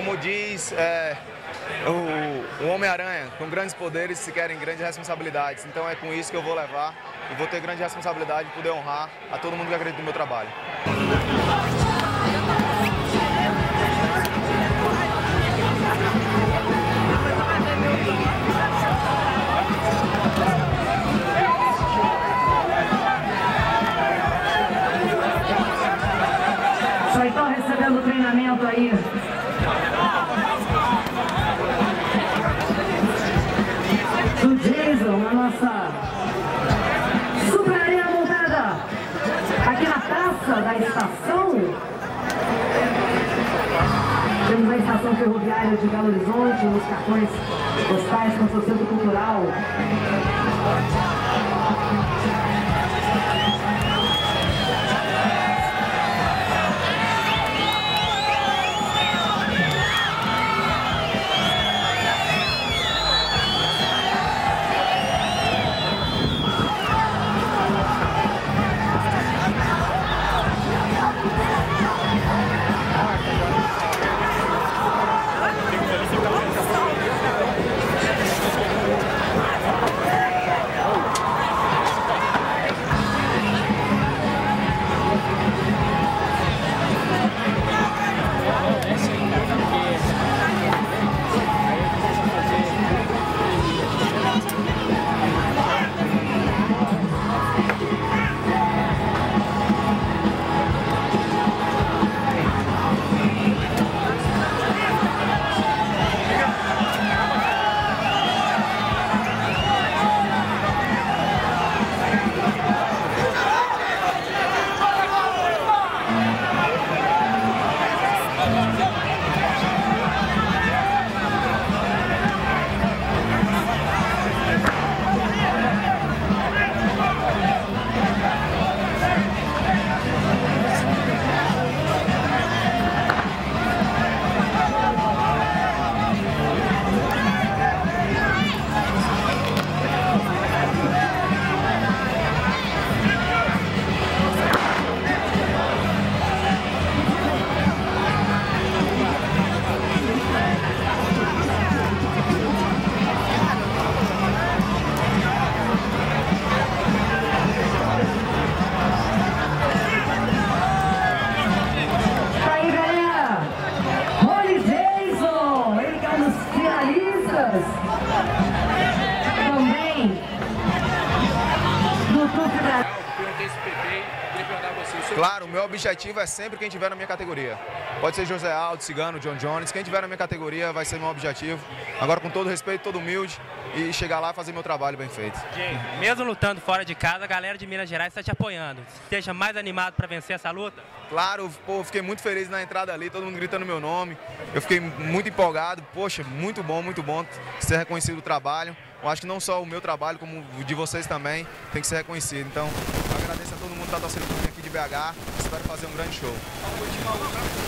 Como diz é, o, o Homem-Aranha, com grandes poderes se querem grandes responsabilidades. Então é com isso que eu vou levar e vou ter grande responsabilidade de poder honrar a todo mundo que acredita no meu trabalho. Recebendo treinamento aí. Do Jason, na nossa super arena montada aqui na praça da estação. Temos a estação ferroviária de Belo Horizonte, os cartões postais com seu centro cultural. Também Claro, o meu objetivo é sempre quem tiver na minha categoria. Pode ser José Aldo, Cigano, John Jones, quem tiver na minha categoria vai ser meu objetivo. Agora com todo respeito, todo humilde e chegar lá e fazer meu trabalho bem feito. Mesmo lutando fora de casa, a galera de Minas Gerais está te apoiando. Esteja mais animado para vencer essa luta? Claro, pô, fiquei muito feliz na entrada ali, todo mundo gritando meu nome. Eu fiquei muito empolgado. Poxa, muito bom, muito bom ser reconhecido o trabalho. Eu acho que não só o meu trabalho, como o de vocês também, tem que ser reconhecido. Então, agradeço a todo mundo que está torcendo por mim BH. Espero fazer um grande show.